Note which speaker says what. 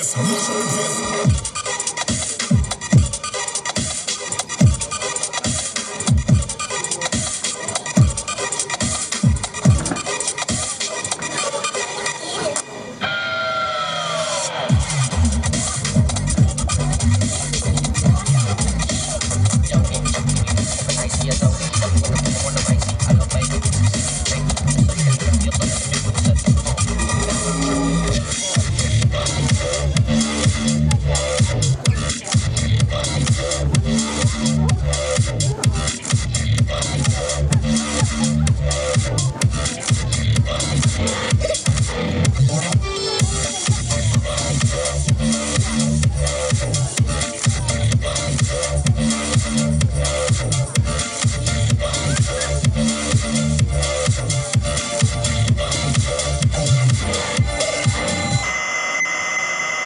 Speaker 1: best. Who's your best? Yes, okay.